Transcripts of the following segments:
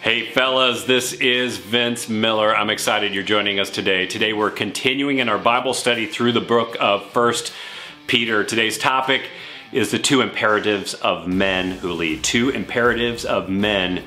Hey fellas, this is Vince Miller. I'm excited you're joining us today. Today we're continuing in our Bible study through the book of First Peter. Today's topic is the two imperatives of men who lead. Two imperatives of men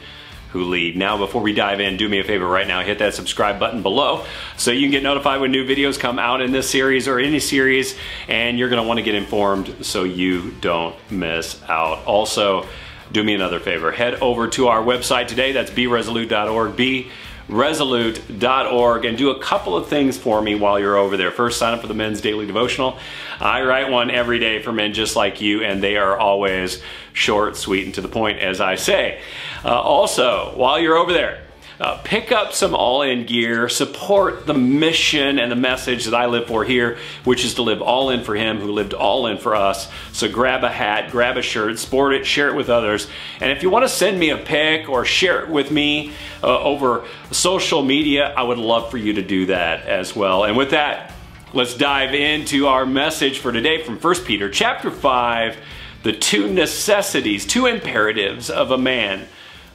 who lead. Now, before we dive in, do me a favor right now, hit that subscribe button below so you can get notified when new videos come out in this series or any series, and you're gonna wanna get informed so you don't miss out. Also, do me another favor. Head over to our website today. That's beresolute.org. Be resolute.org and do a couple of things for me while you're over there. First, sign up for the men's daily devotional. I write one every day for men just like you, and they are always short, sweet, and to the point, as I say. Uh, also, while you're over there, uh, pick up some all-in gear, support the mission and the message that I live for here, which is to live all in for him who lived all in for us. So grab a hat, grab a shirt, sport it, share it with others. And if you want to send me a pic or share it with me uh, over social media, I would love for you to do that as well. And with that, let's dive into our message for today from 1 Peter chapter 5, the two necessities, two imperatives of a man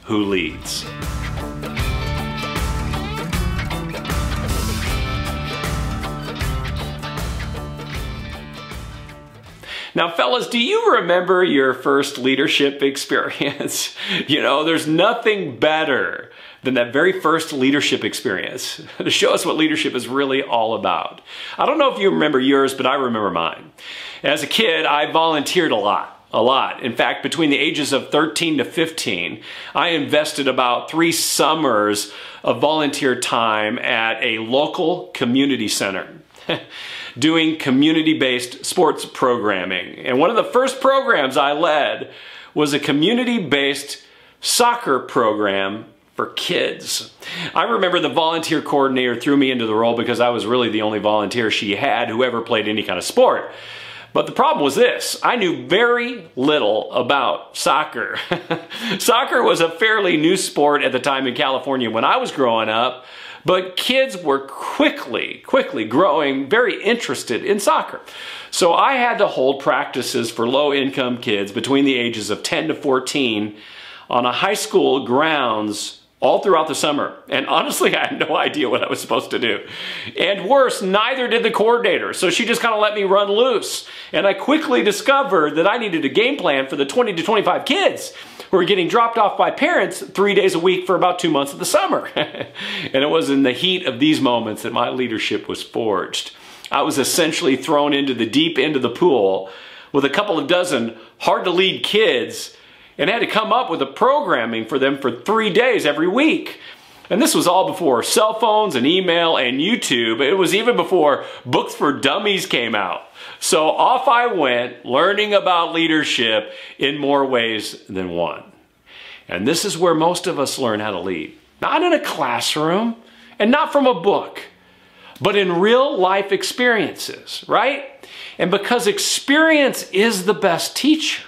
who leads. Now, fellas, do you remember your first leadership experience? you know, there's nothing better than that very first leadership experience to show us what leadership is really all about. I don't know if you remember yours, but I remember mine. As a kid, I volunteered a lot a lot. In fact, between the ages of 13 to 15, I invested about three summers of volunteer time at a local community center. doing community-based sports programming. And one of the first programs I led was a community-based soccer program for kids. I remember the volunteer coordinator threw me into the role because I was really the only volunteer she had who ever played any kind of sport. But the problem was this, I knew very little about soccer. soccer was a fairly new sport at the time in California when I was growing up, but kids were quickly, quickly growing very interested in soccer. So I had to hold practices for low income kids between the ages of 10 to 14 on a high school grounds all throughout the summer. And honestly, I had no idea what I was supposed to do. And worse, neither did the coordinator. So she just kind of let me run loose. And I quickly discovered that I needed a game plan for the 20 to 25 kids who were getting dropped off by parents three days a week for about two months of the summer. and it was in the heat of these moments that my leadership was forged. I was essentially thrown into the deep end of the pool with a couple of dozen hard to lead kids and had to come up with a programming for them for three days every week. And this was all before cell phones and email and YouTube. It was even before books for dummies came out. So off I went, learning about leadership in more ways than one. And this is where most of us learn how to lead. Not in a classroom and not from a book, but in real life experiences, right? And because experience is the best teacher,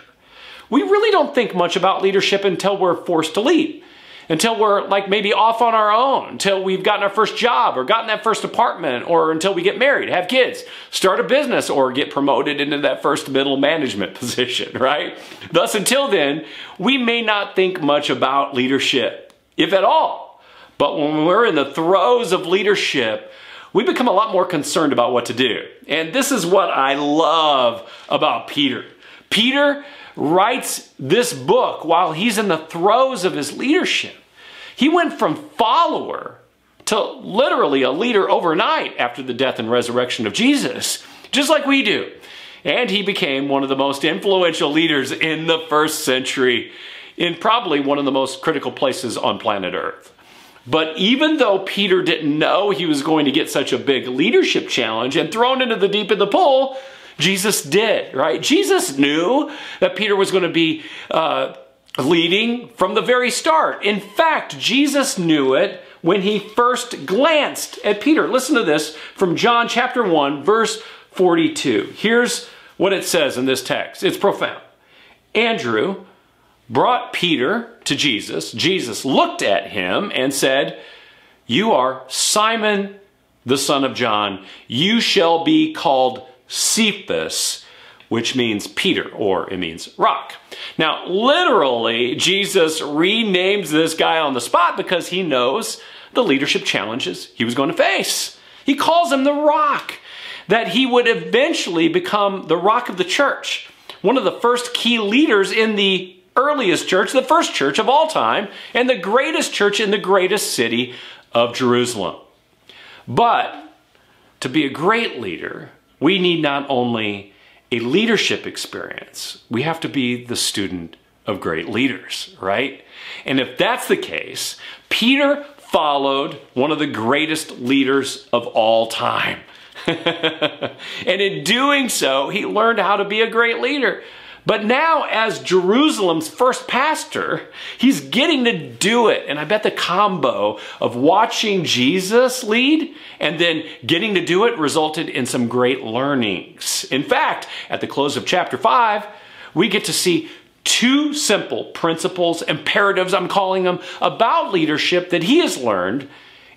we really don't think much about leadership until we're forced to lead until we're like maybe off on our own, until we've gotten our first job or gotten that first apartment or until we get married, have kids, start a business or get promoted into that first middle management position, right? Thus, until then, we may not think much about leadership, if at all. But when we're in the throes of leadership, we become a lot more concerned about what to do. And this is what I love about Peter. Peter writes this book while he's in the throes of his leadership. He went from follower to literally a leader overnight after the death and resurrection of Jesus, just like we do. And he became one of the most influential leaders in the first century in probably one of the most critical places on planet Earth. But even though Peter didn't know he was going to get such a big leadership challenge and thrown into the deep in the pool, Jesus did, right? Jesus knew that Peter was going to be uh, leading from the very start. In fact, Jesus knew it when he first glanced at Peter. Listen to this from John chapter 1, verse 42. Here's what it says in this text. It's profound. Andrew brought Peter to Jesus. Jesus looked at him and said, You are Simon, the son of John. You shall be called Cephas, which means Peter, or it means rock. Now, literally, Jesus renames this guy on the spot because he knows the leadership challenges he was going to face. He calls him the rock, that he would eventually become the rock of the church, one of the first key leaders in the earliest church, the first church of all time, and the greatest church in the greatest city of Jerusalem. But to be a great leader, we need not only a leadership experience, we have to be the student of great leaders, right? And if that's the case, Peter followed one of the greatest leaders of all time. and in doing so, he learned how to be a great leader. But now, as Jerusalem's first pastor, he's getting to do it. And I bet the combo of watching Jesus lead and then getting to do it resulted in some great learnings. In fact, at the close of chapter 5, we get to see two simple principles, imperatives, I'm calling them, about leadership that he has learned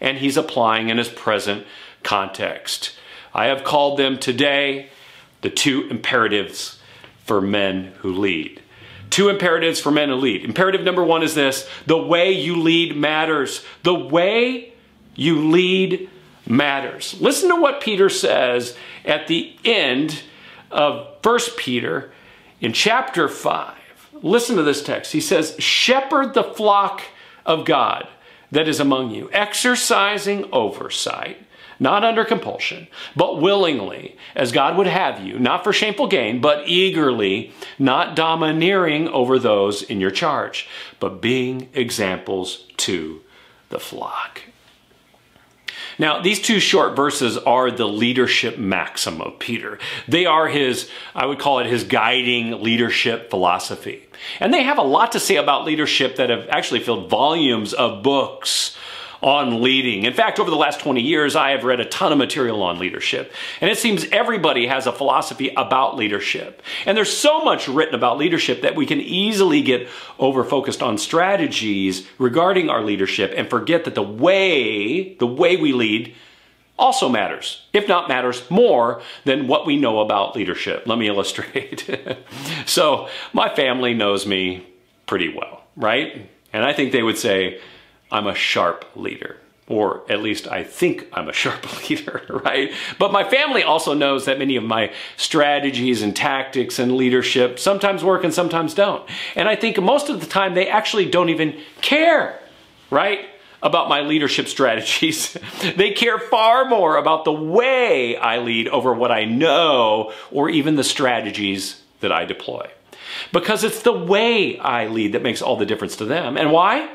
and he's applying in his present context. I have called them today the two imperatives for men who lead. Two imperatives for men who lead. Imperative number one is this the way you lead matters. The way you lead matters. Listen to what Peter says at the end of 1 Peter in chapter 5. Listen to this text. He says, Shepherd the flock of God that is among you, exercising oversight not under compulsion, but willingly, as God would have you, not for shameful gain, but eagerly, not domineering over those in your charge, but being examples to the flock. Now, these two short verses are the leadership maxim of Peter. They are his, I would call it his guiding leadership philosophy. And they have a lot to say about leadership that have actually filled volumes of books on leading. In fact, over the last 20 years, I have read a ton of material on leadership. And it seems everybody has a philosophy about leadership. And there's so much written about leadership that we can easily get over focused on strategies regarding our leadership and forget that the way, the way we lead also matters, if not matters more than what we know about leadership. Let me illustrate. so, my family knows me pretty well, right? And I think they would say, I'm a sharp leader. Or at least I think I'm a sharp leader, right? But my family also knows that many of my strategies and tactics and leadership sometimes work and sometimes don't. And I think most of the time they actually don't even care, right? About my leadership strategies. they care far more about the way I lead over what I know or even the strategies that I deploy. Because it's the way I lead that makes all the difference to them. And why?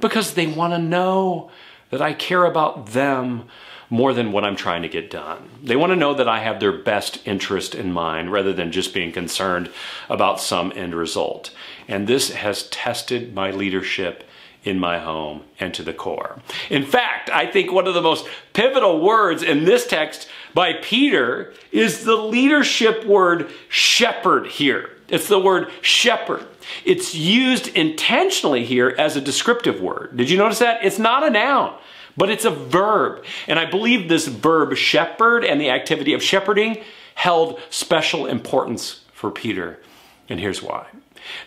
Because they want to know that I care about them more than what I'm trying to get done. They want to know that I have their best interest in mind rather than just being concerned about some end result. And this has tested my leadership in my home and to the core. In fact, I think one of the most pivotal words in this text by Peter is the leadership word shepherd here. It's the word shepherd. It's used intentionally here as a descriptive word. Did you notice that? It's not a noun, but it's a verb. And I believe this verb shepherd and the activity of shepherding held special importance for Peter. And here's why.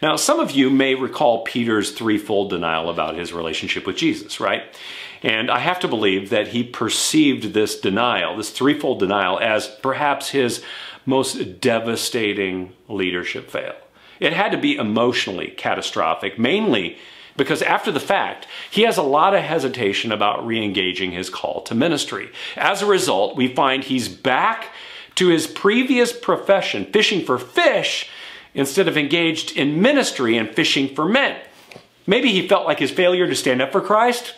Now, some of you may recall Peter's threefold denial about his relationship with Jesus, right? And I have to believe that he perceived this denial, this threefold denial, as perhaps his most devastating leadership fail. It had to be emotionally catastrophic, mainly because after the fact, he has a lot of hesitation about re engaging his call to ministry. As a result, we find he's back to his previous profession, fishing for fish, instead of engaged in ministry and fishing for men. Maybe he felt like his failure to stand up for Christ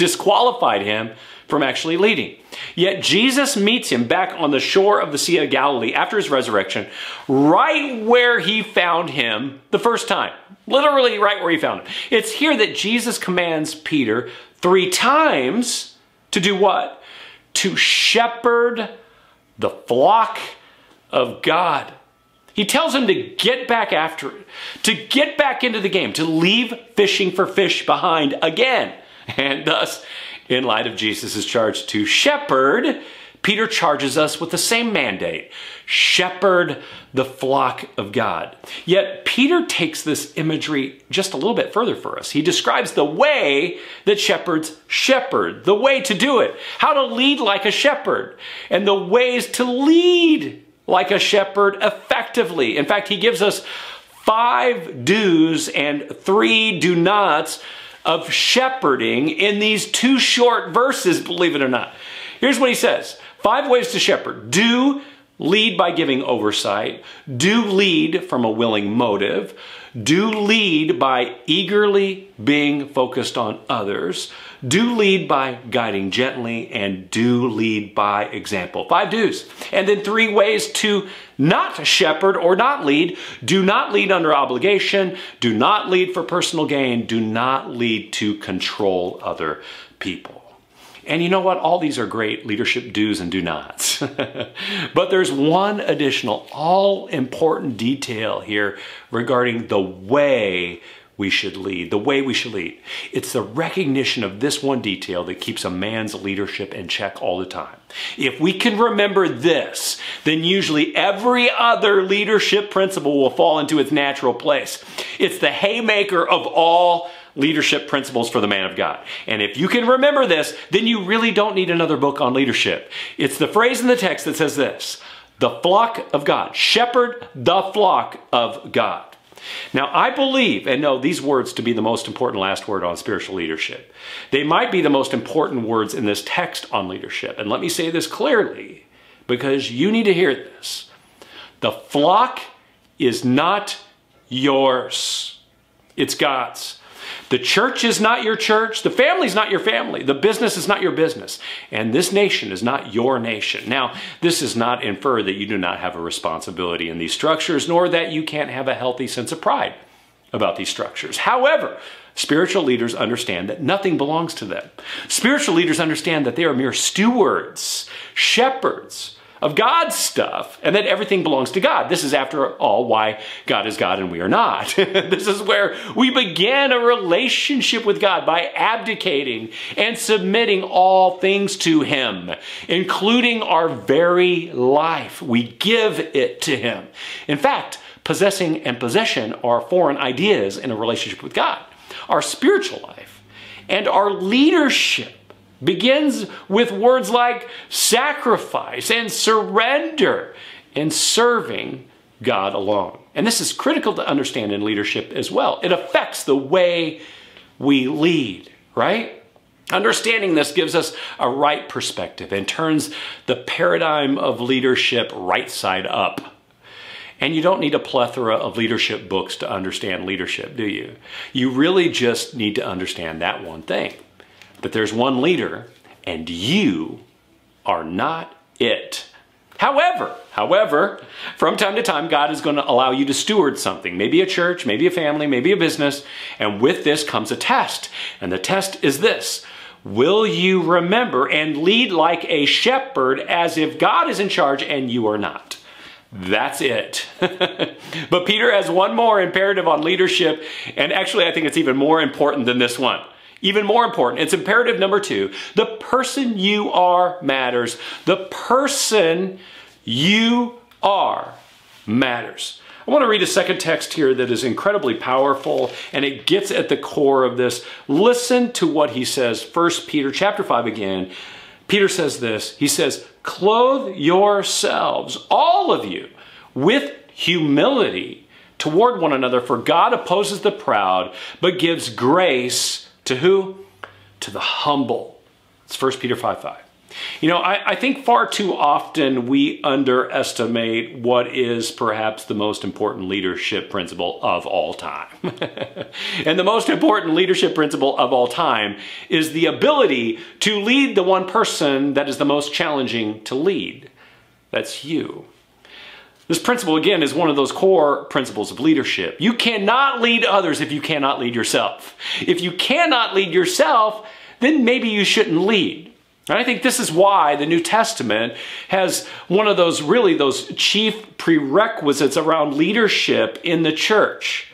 disqualified him from actually leading. Yet Jesus meets him back on the shore of the Sea of Galilee after his resurrection, right where he found him the first time. Literally, right where he found him. It's here that Jesus commands Peter three times to do what? To shepherd the flock of God. He tells him to get back after it, to get back into the game, to leave fishing for fish behind again. And thus, in light of Jesus' charge to shepherd, Peter charges us with the same mandate shepherd the flock of God. Yet Peter takes this imagery just a little bit further for us. He describes the way that shepherds shepherd, the way to do it, how to lead like a shepherd, and the ways to lead like a shepherd effectively. In fact, he gives us five do's and three do nots of shepherding in these two short verses, believe it or not. Here's what he says Five ways to shepherd. Do lead by giving oversight. Do lead from a willing motive. Do lead by eagerly being focused on others. Do lead by guiding gently and do lead by example. Five do's. And then three ways to not shepherd or not lead. Do not lead under obligation. Do not lead for personal gain. Do not lead to control other people. And you know what? All these are great leadership do's and do nots. but there's one additional, all important detail here regarding the way we should lead, the way we should lead. It's the recognition of this one detail that keeps a man's leadership in check all the time. If we can remember this, then usually every other leadership principle will fall into its natural place. It's the haymaker of all leadership principles for the man of God. And if you can remember this, then you really don't need another book on leadership. It's the phrase in the text that says this, the flock of God, shepherd the flock of God. Now, I believe and know these words to be the most important last word on spiritual leadership. They might be the most important words in this text on leadership. And let me say this clearly because you need to hear this. The flock is not yours, it's God's. The church is not your church. The family is not your family. The business is not your business. And this nation is not your nation. Now, this does not infer that you do not have a responsibility in these structures, nor that you can't have a healthy sense of pride about these structures. However, spiritual leaders understand that nothing belongs to them. Spiritual leaders understand that they are mere stewards, shepherds, of God's stuff and that everything belongs to God. This is, after all, why God is God and we are not. this is where we begin a relationship with God by abdicating and submitting all things to Him, including our very life. We give it to Him. In fact, possessing and possession are foreign ideas in a relationship with God. Our spiritual life and our leadership begins with words like sacrifice and surrender and serving God alone. And this is critical to understand in leadership as well. It affects the way we lead, right? Understanding this gives us a right perspective and turns the paradigm of leadership right side up. And you don't need a plethora of leadership books to understand leadership, do you? You really just need to understand that one thing that there's one leader and you are not it. However, however, from time to time, God is going to allow you to steward something, maybe a church, maybe a family, maybe a business, and with this comes a test. And the test is this. Will you remember and lead like a shepherd as if God is in charge and you are not? That's it. but Peter has one more imperative on leadership, and actually I think it's even more important than this one. Even more important, it's imperative number two. The person you are matters. The person you are matters. I want to read a second text here that is incredibly powerful and it gets at the core of this. Listen to what he says. First Peter chapter 5 again. Peter says this. He says, "Clothe yourselves, all of you, with humility toward one another, for God opposes the proud, but gives grace to who? To the humble. It's 1 Peter 5 5. You know, I, I, think far too often we underestimate what is perhaps the most important leadership principle of all time. and the most important leadership principle of all time is the ability to lead the one person that is the most challenging to lead. That's you. This principle, again, is one of those core principles of leadership. You cannot lead others if you cannot lead yourself. If you cannot lead yourself, then maybe you shouldn't lead. And I think this is why the New Testament has one of those really those chief prerequisites around leadership in the church.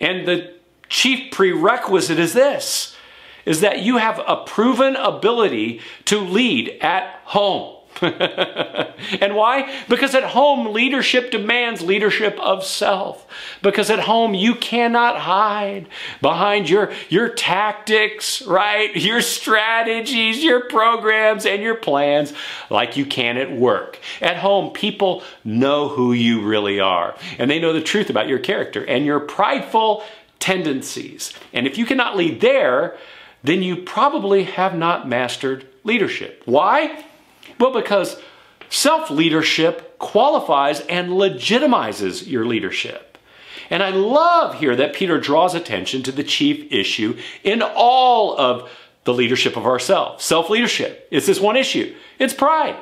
And the chief prerequisite is this is that you have a proven ability to lead at home. and why? Because at home, leadership demands leadership of self. Because at home, you cannot hide behind your, your tactics, right? Your strategies, your programs, and your plans like you can at work. At home, people know who you really are, and they know the truth about your character and your prideful tendencies. And if you cannot lead there, then you probably have not mastered leadership. Why? Well, because self leadership qualifies and legitimizes your leadership. And I love here that Peter draws attention to the chief issue in all of the leadership of ourselves. Self leadership. It's this one issue it's pride.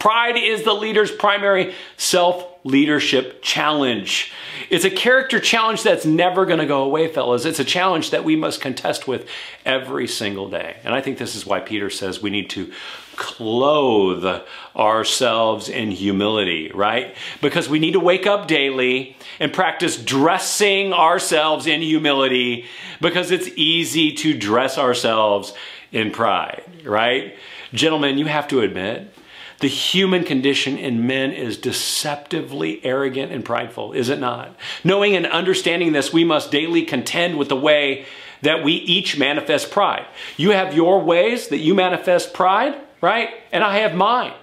Pride is the leader's primary self leadership challenge. It's a character challenge that's never going to go away, fellas. It's a challenge that we must contest with every single day. And I think this is why Peter says we need to clothe ourselves in humility, right? Because we need to wake up daily and practice dressing ourselves in humility because it's easy to dress ourselves in pride, right? Gentlemen, you have to admit, the human condition in men is deceptively arrogant and prideful, is it not? Knowing and understanding this, we must daily contend with the way that we each manifest pride. You have your ways that you manifest pride, right? And I have mine.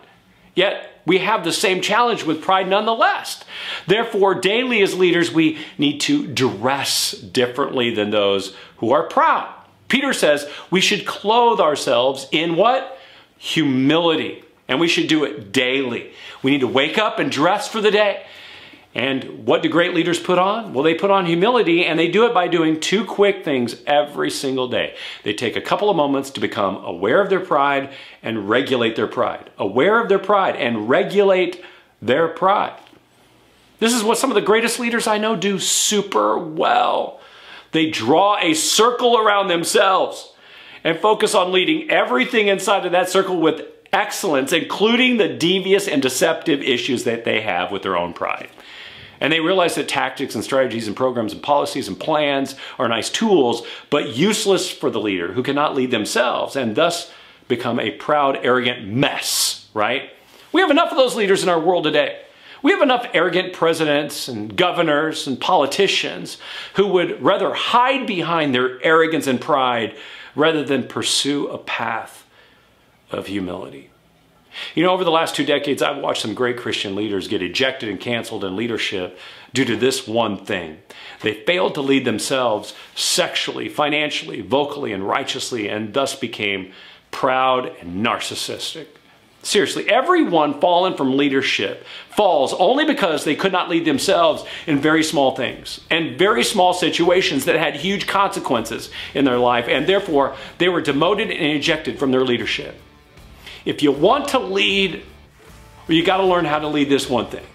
Yet we have the same challenge with pride nonetheless. Therefore, daily as leaders, we need to dress differently than those who are proud. Peter says we should clothe ourselves in what? Humility. And we should do it daily. We need to wake up and dress for the day. And what do great leaders put on? Well, they put on humility and they do it by doing two quick things every single day. They take a couple of moments to become aware of their pride and regulate their pride. Aware of their pride and regulate their pride. This is what some of the greatest leaders I know do super well. They draw a circle around themselves and focus on leading everything inside of that circle with excellence, including the devious and deceptive issues that they have with their own pride. And they realize that tactics and strategies and programs and policies and plans are nice tools, but useless for the leader who cannot lead themselves and thus become a proud, arrogant mess, right? We have enough of those leaders in our world today. We have enough arrogant presidents and governors and politicians who would rather hide behind their arrogance and pride rather than pursue a path of humility. You know, over the last two decades, I've watched some great Christian leaders get ejected and canceled in leadership due to this one thing. They failed to lead themselves sexually, financially, vocally, and righteously, and thus became proud and narcissistic. Seriously, everyone fallen from leadership falls only because they could not lead themselves in very small things and very small situations that had huge consequences in their life, and therefore they were demoted and ejected from their leadership. If you want to lead, you got to learn how to lead this one thing.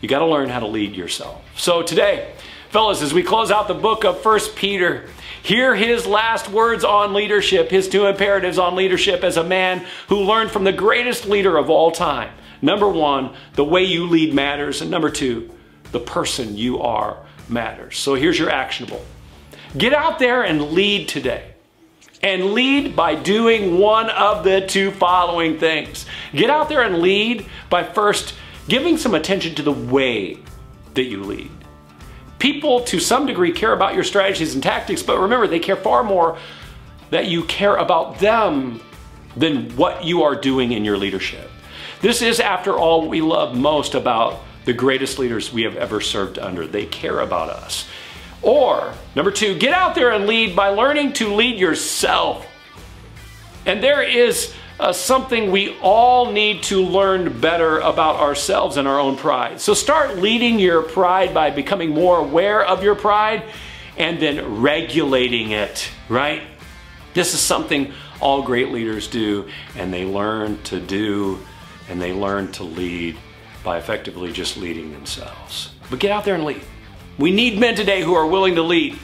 You got to learn how to lead yourself. So today, fellas, as we close out the book of First Peter, hear his last words on leadership, his two imperatives on leadership as a man who learned from the greatest leader of all time. Number one, the way you lead matters. And number two, the person you are matters. So here's your actionable. Get out there and lead today and lead by doing one of the two following things. Get out there and lead by first giving some attention to the way that you lead. People to some degree care about your strategies and tactics, but remember, they care far more that you care about them than what you are doing in your leadership. This is, after all, what we love most about the greatest leaders we have ever served under. They care about us. Or, number two, get out there and lead by learning to lead yourself. And there is uh, something we all need to learn better about ourselves and our own pride. So start leading your pride by becoming more aware of your pride and then regulating it, right? This is something all great leaders do, and they learn to do and they learn to lead by effectively just leading themselves. But get out there and lead. We need men today who are willing to lead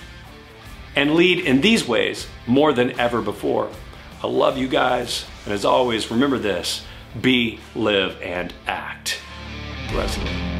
and lead in these ways more than ever before. I love you guys. And as always, remember this be, live, and act. You.